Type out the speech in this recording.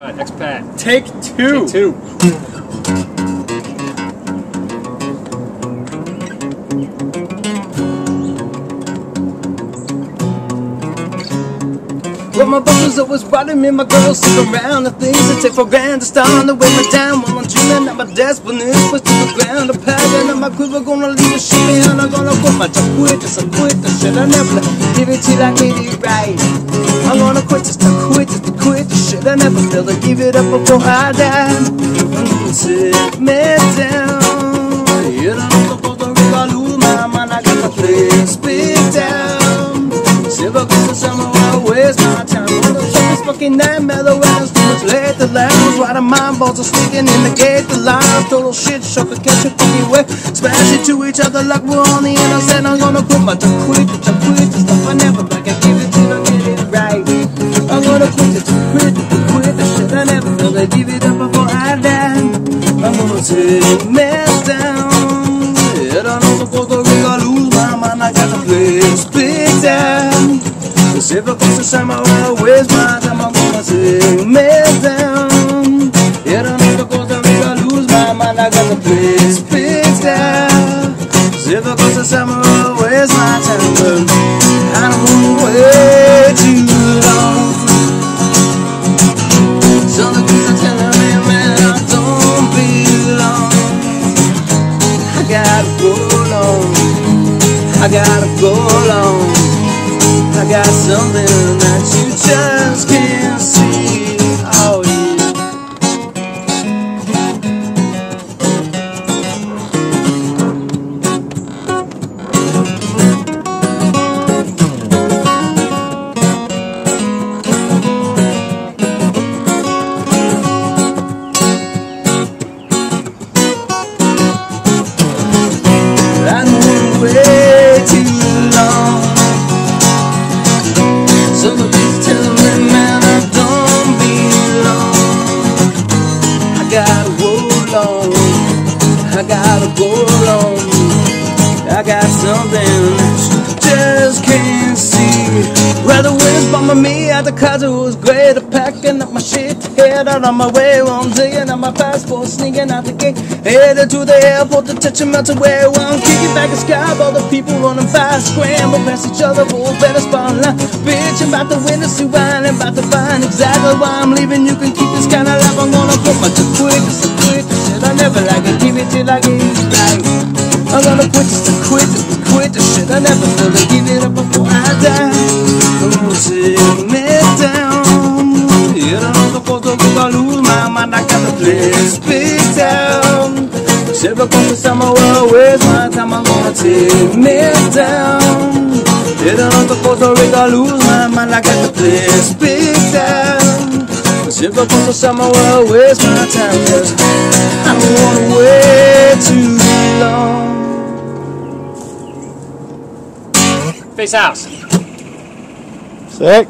Alright, next pat. Take two. Take two. Well, my brothers always riding me, my girls stick around. The things I take for granted, starting to weigh me down. While I'm dreaming, I'm a desperateness, but to the ground, the pattern of my quiver, gonna leave a shit behind. I'm gonna quit my job, quit this, I quit the shit. I never give it till I get it right. I'm gonna quit just to quit, just to quit the shit. I never feel to give it up before I die. Mm, Sit me down. You don't know the Puerto Rico, I my. I got the place big down. Silver goes to summer, I waste my time. All the shit is fucking the weather's too much late. The lounge, why the mind balls are sneaking in the gate. The line, total shit could catch a fucking way. Smash it to each other like we're on the internet. I'm gonna quit my to quit, to quit the stuff I never like. I give it till I get it right. I'm gonna quit it, to quit, take me down. Puerto Rico, I lose my mind. I got the place big down. To summer, I waste my time. I'm gonna take me down. I don't know the Puerto Rico, I lose my mind. I got the place I gotta go long. I got something that you just gotta hold on. I gotta go long. I got something just can't see. Well, the wind's bumming me out the cause it was great. Packing up my shit head out on my way one day. And on my passport sneaking out the gate. Headed to the airport to touch a mountain where I'm kicking back a sky. All the people running fast, scramble past each other. Bulls better spotlight. Bitch, I'm about to win suit wine. I'm about to find exactly why I'm leaving. You can keep of quit, just to quit. The shit I never like it. Keep it till I get it right. I'm gonna quit just quit, quit shit I never feel to give it up before I die. Gonna take me down. You don't know the photo, cause I lose my mind. I got the place big down. Silver comes to summer, well, where's my time? I'm gonna take me down. You don't know the photo, I lose my mind. I got the place big down. Silver comes to summer, well, where's my time? Cause I don't wanna wait too long. Face house. Sick.